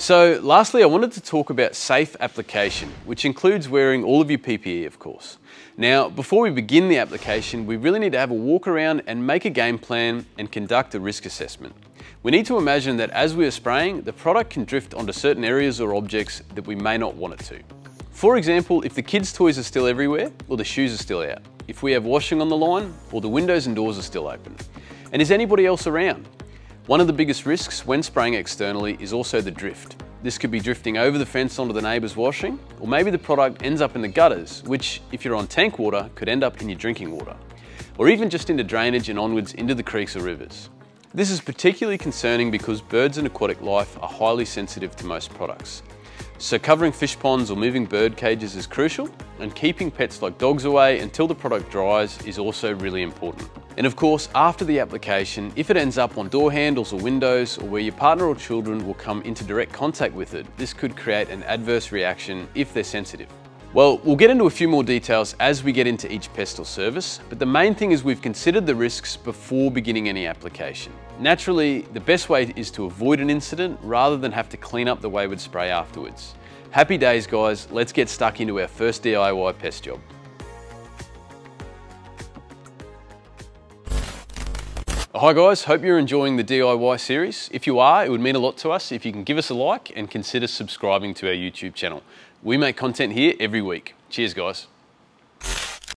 So lastly, I wanted to talk about safe application, which includes wearing all of your PPE, of course. Now, before we begin the application, we really need to have a walk around and make a game plan and conduct a risk assessment. We need to imagine that as we are spraying, the product can drift onto certain areas or objects that we may not want it to. For example, if the kids' toys are still everywhere, or the shoes are still out. If we have washing on the line, or the windows and doors are still open. And is anybody else around? One of the biggest risks when spraying externally is also the drift. This could be drifting over the fence onto the neighbour's washing, or maybe the product ends up in the gutters, which, if you're on tank water, could end up in your drinking water. Or even just into drainage and onwards into the creeks or rivers. This is particularly concerning because birds and aquatic life are highly sensitive to most products. So covering fish ponds or moving bird cages is crucial, and keeping pets like dogs away until the product dries is also really important. And of course, after the application, if it ends up on door handles or windows or where your partner or children will come into direct contact with it, this could create an adverse reaction if they're sensitive. Well, we'll get into a few more details as we get into each pest or service, but the main thing is we've considered the risks before beginning any application. Naturally, the best way is to avoid an incident rather than have to clean up the wayward spray afterwards. Happy days guys, let's get stuck into our first DIY pest job. Hi guys, hope you're enjoying the DIY series. If you are, it would mean a lot to us if you can give us a like and consider subscribing to our YouTube channel. We make content here every week. Cheers guys.